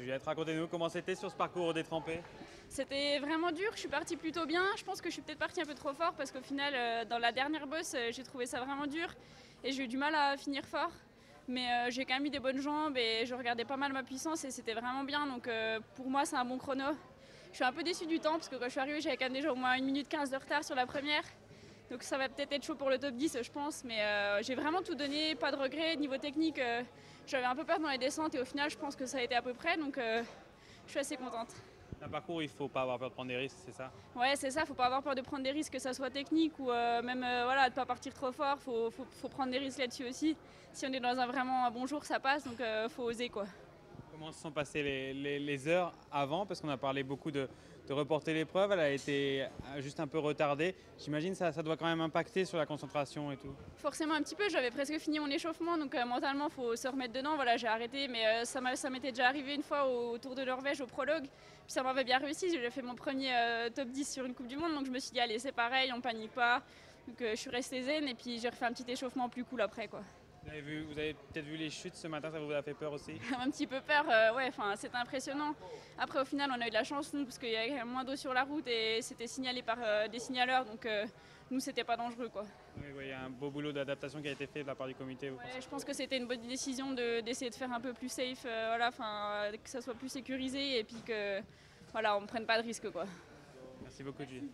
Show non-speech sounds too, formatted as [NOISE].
Juliette, racontez-nous comment c'était sur ce parcours détrempé C'était vraiment dur, je suis partie plutôt bien. Je pense que je suis peut-être partie un peu trop fort parce qu'au final, euh, dans la dernière bosse, euh, j'ai trouvé ça vraiment dur et j'ai eu du mal à finir fort. Mais euh, j'ai quand même eu des bonnes jambes et je regardais pas mal ma puissance et c'était vraiment bien. Donc pour moi, c'est un bon chrono. Je suis un peu déçue du temps parce que quand je suis arrivée, j'avais quand même déjà au moins 1 minute 15 de retard sur la première. Donc ça va peut-être être chaud pour le top 10, je pense. Mais euh, j'ai vraiment tout donné, pas de regrets. Niveau technique, euh, j'avais un peu peur dans les descentes et au final, je pense que ça a été à peu près. Donc euh, je suis assez contente. Un parcours il faut pas avoir peur de prendre des risques, c'est ça? Ouais, c'est ça, faut pas avoir peur de prendre des risques, que ça soit technique ou même voilà, de pas partir trop fort. Faut, faut, faut prendre des risques là-dessus aussi. Si on est dans un vraiment un bon jour, ça passe, donc faut oser quoi. Comment se sont passées les, heures avant Parce qu'on a parlé beaucoup de, reporter l'épreuve, elle a été juste un peu retardée. J'imagine ça, ça doit quand même impacter sur la concentration et tout. Forcément un petit peu, j'avais presque fini mon échauffement, donc euh, mentalement faut se remettre dedans. Voilà, j'ai arrêté, mais euh, ça m'était déjà arrivé une fois au, Tour de Norvège, au prologue. Puis ça m'avait bien réussi, j'ai fait mon premier euh, top 10 sur une Coupe du Monde, donc je me suis dit allez c'est pareil, on panique pas. Donc je suis restée zen et puis j'ai refait un petit échauffement plus cool après quoi. Vous avez, vu- vous avez peut-être vu les chutes ce matin, ça vous a fait peur aussi [LAUGHS] un petit peu peur, euh, ouais, enfin c'était impressionnant. Après au final on a eu de la chance nous parce qu'il y avait moins d'eau sur la route et c'était signalé par euh, des signaleurs, donc euh, nous c'était pas dangereux quoi. Oui, oui, il y a un beau boulot d'adaptation qui a été fait de la part du comité. vous Ouais, je pense que c'était une bonne décision de- d'essayer de, faire un peu plus safe, euh, voilà, enfin euh, que ça soit plus sécurisé et puis que voilà on ne prenne pas de risques quoi. Merci beaucoup, Julie.